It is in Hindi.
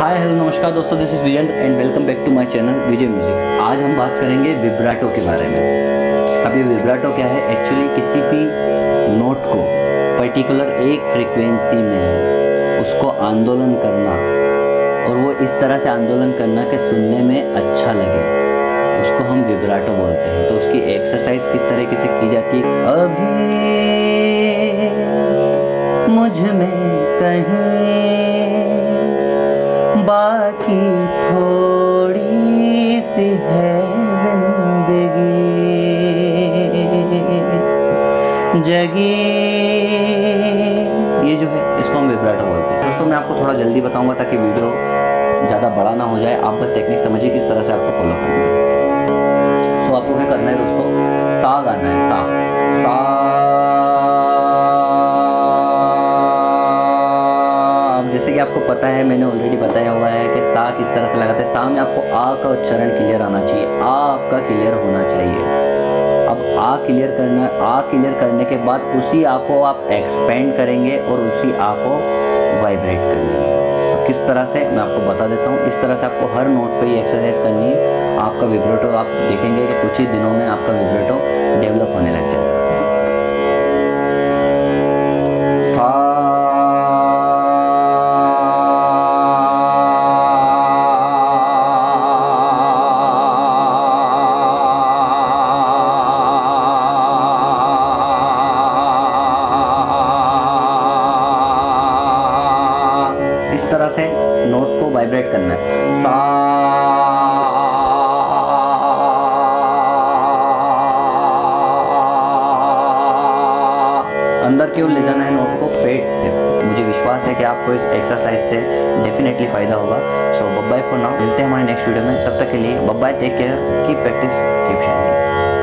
हाय हेलो नमस्कार दोस्तों this is Vijender and welcome back to my channel Vijay music आज हम बात करेंगे विब्राटो के बारे में। अब ये विब्राटो क्या है? एक्चुअली किसी भी नोट को पर्टिकुलर एक फ्रीक्वेंसी में उसको आंदोलन करना और वो इस तरह से आंदोलन करना कि सुनने में अच्छा लगे। उसको हम विब्राटो बोलते हैं। तो उसकी एक्सरसाइज किस तरीके से की जाती है? अभी मुझमें कहीं जगी। ये जो है, इसको हम विब्राटो बोलते हैं। दोस्तों, मैं आपको थोड़ा जल्दी बताऊँगा ताकि वीडियो ज़्यादा बड़ा ना हो जाए। आप बस टेक्निक समझिए किस तरह से आपको फॉलो करना है। सो आपको क्या करना है दोस्तों? सा गाना है, सा। सा। जैसे कि आपको पता है, मैंने ऑलरेडी बताया हुआ है कि सा किस तरह से लगाते हैं। सा में आपको आ का उच्चारण क्लियर आना चाहिए। आ आपका क्लियर होना चाहिए। आ क्लियर करना, आ क्लियर करने के बाद उसी आ को आप एक्सपेंड करेंगे और उसी आ को वाइब्रेट करेंगे तो किस तरह से? मैं आपको बता देता हूँ। इस तरह से आपको हर नोट पे ही एक्सरसाइज करनी है। आपका विब्रेटो आप देखेंगे कि कुछ ही दिनों में आपका विब्रेटो डेवलप होने लग जाएगा। तरह से नोट को वाइब्रेट करना है। सा, अंदर की ओर ले जाना है नोट को पेट से। मुझे विश्वास है कि आपको इस एक्सरसाइज से डेफिनेटली फ़ायदा होगा। सो बब्बाई फॉर नाउ मिलते हैं हमारे नेक्स्ट वीडियो में। तब तक के लिए बब्बाई टेक केयर की प्रैक्टिस शाइनिंग